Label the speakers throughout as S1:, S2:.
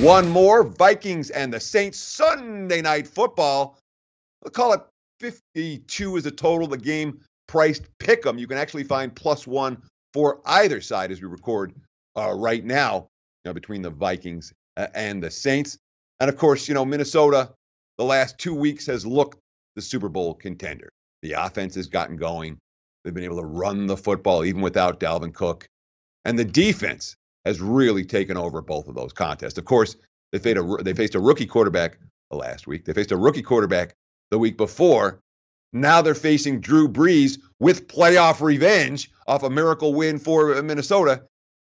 S1: One more Vikings and the Saints Sunday night football. We'll call it 52 as a total. The game priced pick 'em. You can actually find plus one for either side as we record uh, right now, you know, between the Vikings uh, and the Saints. And of course, you know, Minnesota, the last two weeks has looked the Super Bowl contender. The offense has gotten going. They've been able to run the football even without Dalvin Cook. And the defense has really taken over both of those contests. Of course, they faced a, they faced a rookie quarterback last week. They faced a rookie quarterback the week before. Now they're facing Drew Brees with playoff revenge off a miracle win for uh, Minnesota.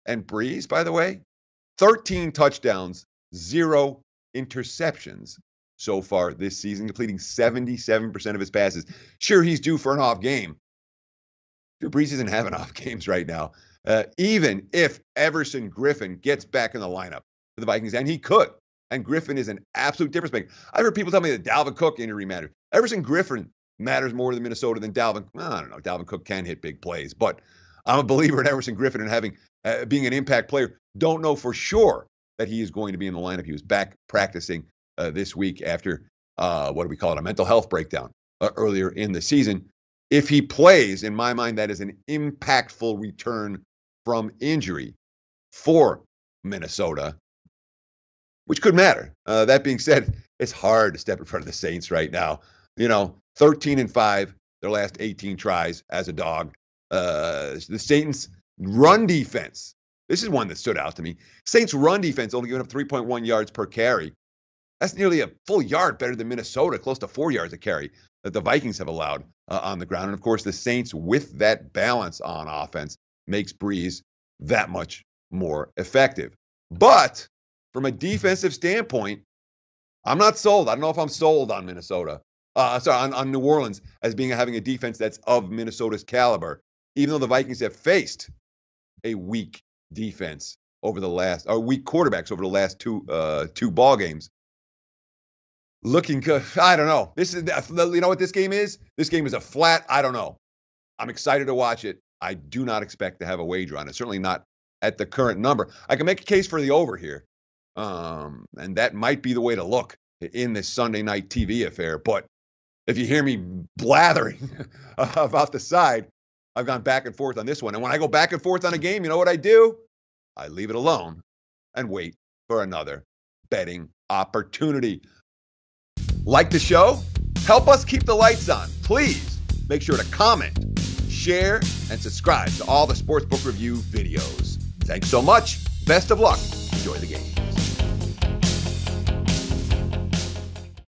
S1: And Brees, by the way, 13 touchdowns, zero interceptions so far this season, completing 77% of his passes. Sure, he's due for an off game. Drew Brees isn't having off games right now. Uh, even if Everson Griffen gets back in the lineup for the Vikings, and he could, and Griffen is an absolute difference maker. I've heard people tell me that Dalvin Cook injury matters. Everson Griffen matters more to Minnesota than Dalvin. I don't know. Dalvin Cook can hit big plays, but I'm a believer in Everson Griffen and having uh, being an impact player. Don't know for sure that he is going to be in the lineup. He was back practicing uh, this week after uh, what do we call it? A mental health breakdown uh, earlier in the season. If he plays, in my mind, that is an impactful return from injury for Minnesota, which could matter. Uh, that being said, it's hard to step in front of the Saints right now. You know, 13 and 5, their last 18 tries as a dog. Uh, the Saints' run defense. This is one that stood out to me. Saints' run defense only giving up 3.1 yards per carry. That's nearly a full yard better than Minnesota, close to four yards a carry that the Vikings have allowed uh, on the ground. And of course, the Saints, with that balance on offense, makes Brees that much more effective. But from a defensive standpoint, I'm not sold. I don't know if I'm sold on Minnesota. Uh, sorry, on, on New Orleans as being having a defense that's of Minnesota's caliber, even though the Vikings have faced a weak defense over the last, or weak quarterbacks over the last two uh, two ball games. Looking good. I don't know. This is, you know what this game is? This game is a flat. I don't know. I'm excited to watch it. I do not expect to have a wager on it. Certainly not at the current number. I can make a case for the over here, um, and that might be the way to look in this Sunday night TV affair. But if you hear me blathering about the side, I've gone back and forth on this one. And when I go back and forth on a game, you know what I do? I leave it alone and wait for another betting opportunity. Like the show? Help us keep the lights on. Please make sure to comment share, and subscribe to all the Sportsbook Review videos. Thanks so much. Best of luck. Enjoy the games.